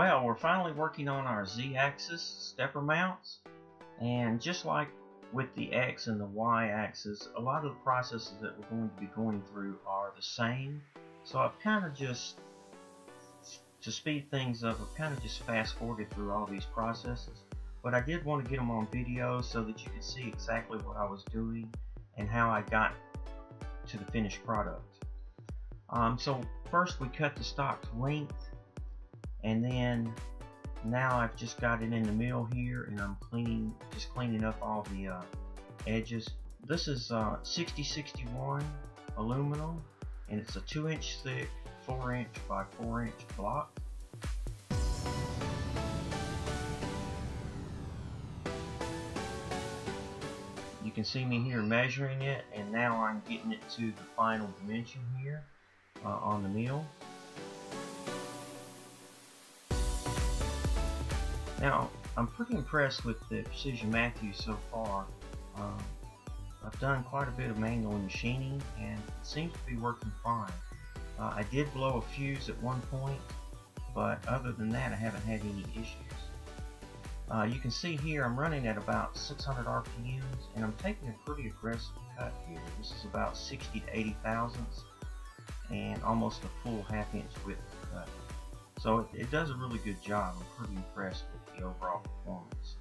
Well, we're finally working on our Z-axis stepper mounts and just like with the X and the Y axis a lot of the processes that we're going to be going through are the same. So I've kind of just to speed things up I've kind of just fast forwarded through all these processes. But I did want to get them on video so that you could see exactly what I was doing and how I got to the finished product. Um, so first we cut the stock to length and then now I've just got it in the mill here and I'm cleaning just cleaning up all the uh, edges. This is uh, 6061 aluminum and it's a 2 inch thick 4 inch by 4 inch block. You can see me here measuring it and now I'm getting it to the final dimension here uh, on the mill Now, I'm pretty impressed with the Precision Matthews so far. Um, I've done quite a bit of manual machining and it seems to be working fine. Uh, I did blow a fuse at one point, but other than that I haven't had any issues. Uh, you can see here I'm running at about 600 RPMs and I'm taking a pretty aggressive cut here. This is about 60 to 80 thousandths and almost a full half inch width cut. So it, it does a really good job. I'm pretty impressed with the overall performance.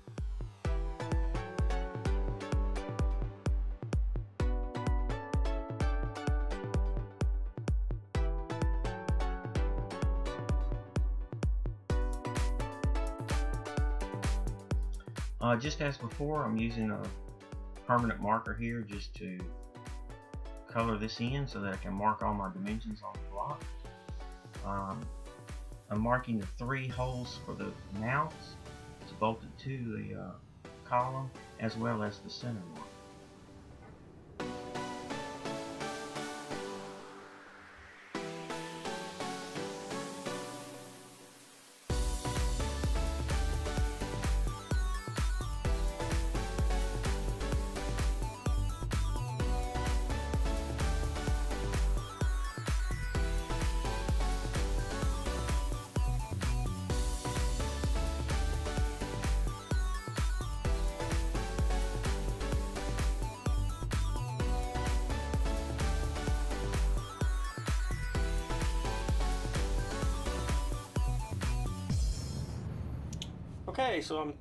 Uh, just as before, I'm using a permanent marker here just to color this in so that I can mark all my dimensions on the block. Um, I'm marking the three holes for the mounts. Bolted to the uh, column as well as the center one. Okay, so I'm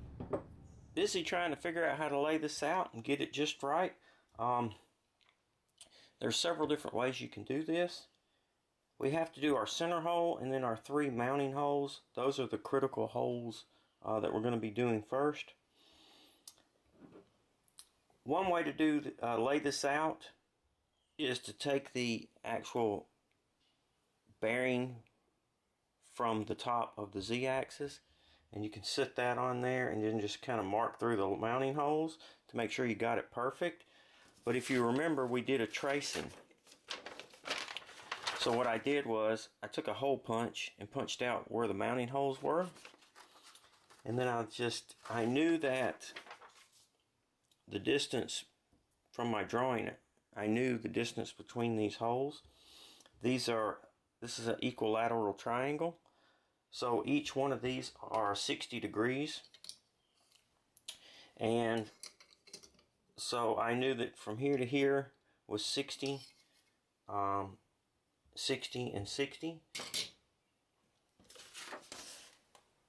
busy trying to figure out how to lay this out and get it just right. Um, there's several different ways you can do this. We have to do our center hole and then our three mounting holes. Those are the critical holes uh, that we're going to be doing first. One way to do uh, lay this out is to take the actual bearing from the top of the z-axis and you can sit that on there and then just kind of mark through the mounting holes to make sure you got it perfect. But if you remember we did a tracing. So what I did was I took a hole punch and punched out where the mounting holes were. And then I just I knew that the distance from my drawing I knew the distance between these holes. These are this is an equilateral triangle so each one of these are 60 degrees. And so I knew that from here to here was 60, um, 60 and 60.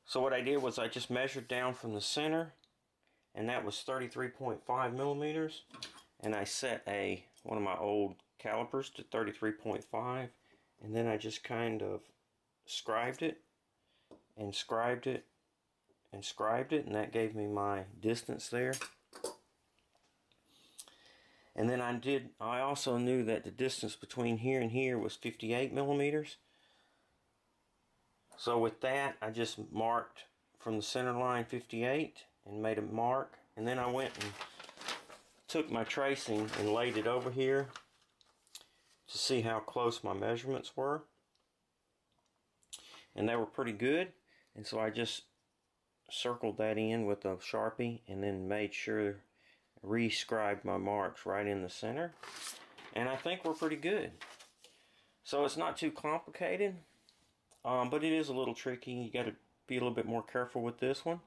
So what I did was I just measured down from the center and that was 33.5 millimeters and I set a one of my old calipers to 33.5 and then I just kind of scribed it and scribed it and scribed it and that gave me my distance there. And then I did I also knew that the distance between here and here was 58 millimeters. So with that I just marked from the center line 58 and made a mark. And then I went and took my tracing and laid it over here to see how close my measurements were. And they were pretty good and so I just circled that in with a Sharpie and then made sure re-scribed my marks right in the center. And I think we're pretty good. So it's not too complicated, um, but it is a little tricky. You got to be a little bit more careful with this one.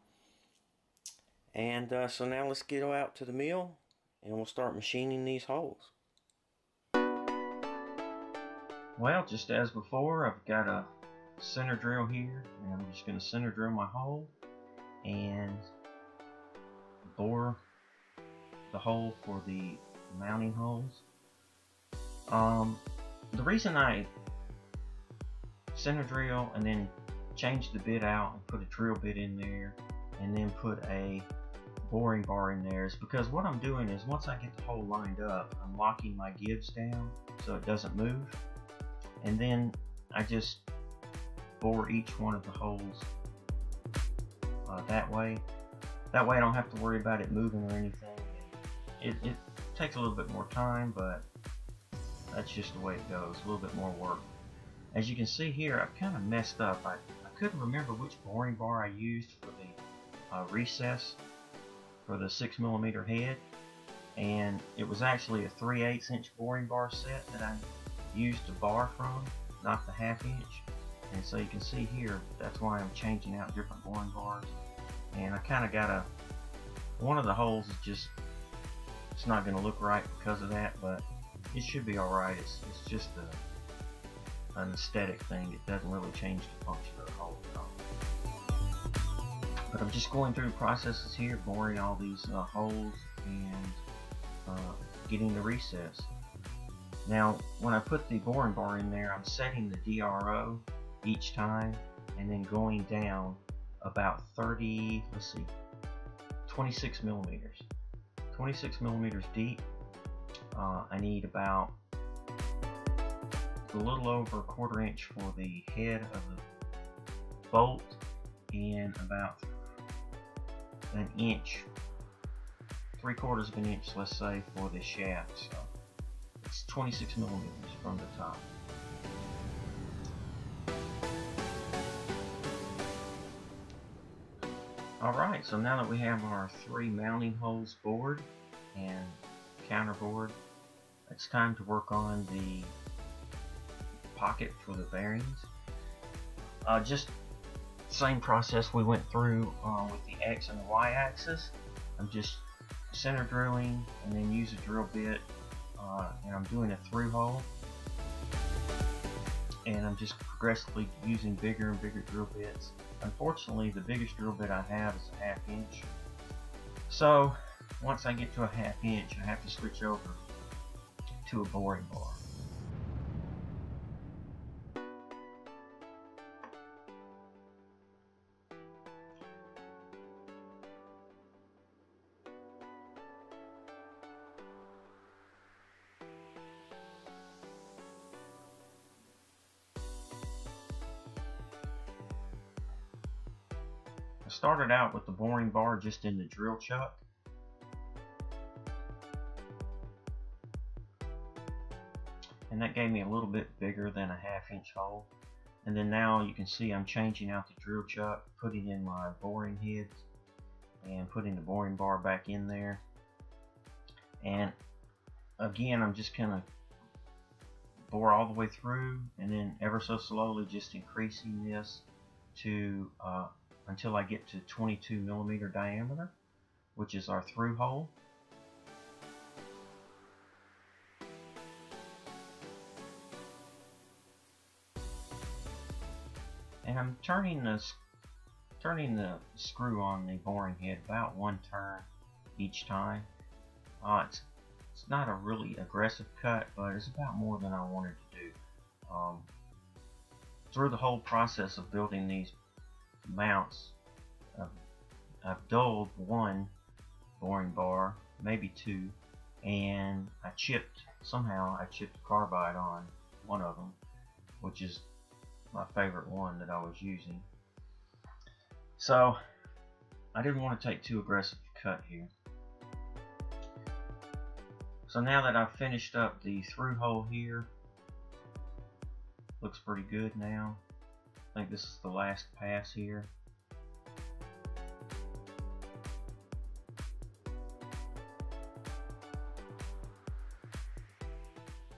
And uh, so now let's get out to the mill and we'll start machining these holes. Well, just as before, I've got a center drill here and I'm just going to center drill my hole and bore the hole for the mounting holes. Um, the reason I center drill and then change the bit out and put a drill bit in there and then put a boring bar in there is because what I'm doing is once I get the hole lined up I'm locking my gibs down so it doesn't move and then I just bore each one of the holes uh, that way. That way I don't have to worry about it moving or anything. It, it takes a little bit more time but that's just the way it goes. A little bit more work. As you can see here I've kind of messed up. I, couldn't remember which boring bar I used for the uh, recess for the 6 millimeter head. And it was actually a 3 8 inch boring bar set that I used to bar from not the half inch and so you can see here that's why I'm changing out different boring bars and I kind of got a one of the holes is just it's not going to look right because of that but it should be alright it's, it's just a an aesthetic thing. It doesn't really change the function of the hole at all. But I'm just going through processes here, boring all these uh, holes and uh, getting the recess. Now, when I put the boring bar in there, I'm setting the DRO each time and then going down about 30, let's see, 26 millimeters. 26 millimeters deep. Uh, I need about a little over a quarter inch for the head of the bolt and about an inch, three quarters of an inch, let's say, for the shaft. So it's 26 millimeters from the top. Alright, so now that we have our three mounting holes bored and counter bored, it's time to work on the pocket for the bearings. Uh, just the same process we went through uh, with the X and the Y axis. I'm just center drilling and then use a drill bit uh, and I'm doing a through hole and I'm just progressively using bigger and bigger drill bits. Unfortunately the biggest drill bit I have is a half inch so once I get to a half inch I have to switch over to a boring bar. Started out with the boring bar just in the drill chuck. And that gave me a little bit bigger than a half inch hole. And then now you can see I'm changing out the drill chuck, putting in my boring heads, and putting the boring bar back in there. And again, I'm just of bore all the way through and then ever so slowly just increasing this to uh, until I get to 22 millimeter diameter, which is our through hole. And I'm turning this turning the screw on the boring head about one turn each time. Uh, it's, it's not a really aggressive cut, but it's about more than I wanted to do. Um, through the whole process of building these mounts. I've, I've dulled one boring bar, maybe two, and I chipped, somehow I chipped carbide on one of them, which is my favorite one that I was using. So, I didn't want to take too aggressive cut here. So now that I've finished up the through hole here, looks pretty good now. I think this is the last pass here.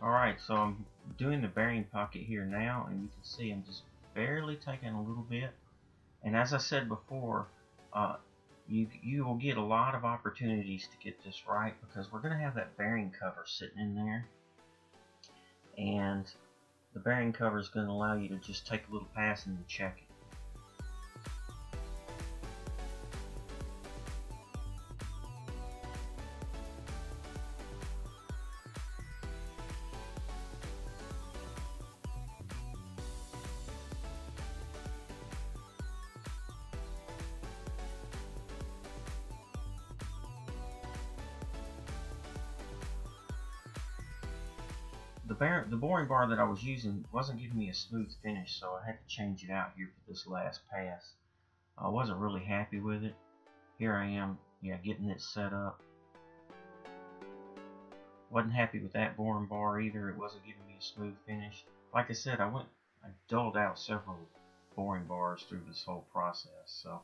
Alright, so I'm doing the bearing pocket here now, and you can see I'm just barely taking a little bit, And as I said before, uh, you you will get a lot of opportunities to get this right because we're going to have that bearing cover sitting in there and the bearing cover is going to allow you to just take a little pass and check the bar the boring bar that I was using wasn't giving me a smooth finish, so I had to change it out here for this last pass. I wasn't really happy with it. Here I am, yeah, getting it set up. Wasn't happy with that boring bar either. It wasn't giving me a smooth finish. Like I said, I went, I dulled out several boring bars through this whole process. So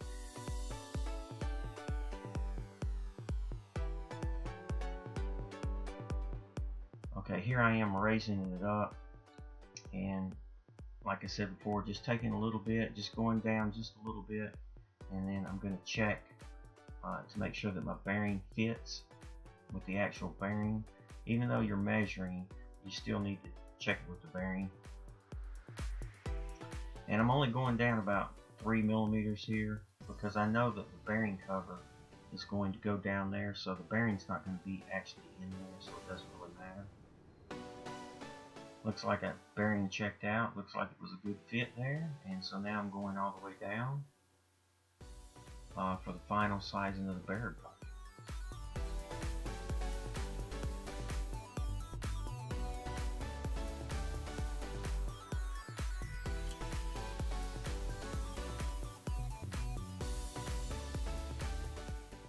Okay, here I am raising it up and like I said before, just taking a little bit, just going down just a little bit and then I'm going to check uh, to make sure that my bearing fits with the actual bearing. Even though you're measuring, you still need to check it with the bearing. And I'm only going down about 3 millimeters here because I know that the bearing cover is going to go down there so the bearing's not going to be actually in there so it doesn't. Looks like a bearing checked out. Looks like it was a good fit there. And so now I'm going all the way down uh, for the final sizing of the bearing pocket.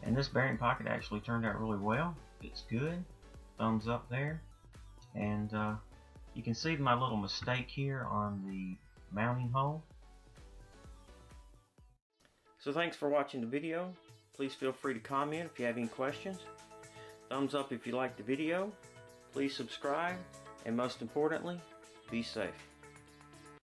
And this bearing pocket actually turned out really well. It's good. Thumbs up there. And uh, you can see my little mistake here on the mounting hole. So thanks for watching the video. Please feel free to comment if you have any questions. Thumbs up if you liked the video. Please subscribe. And most importantly, be safe.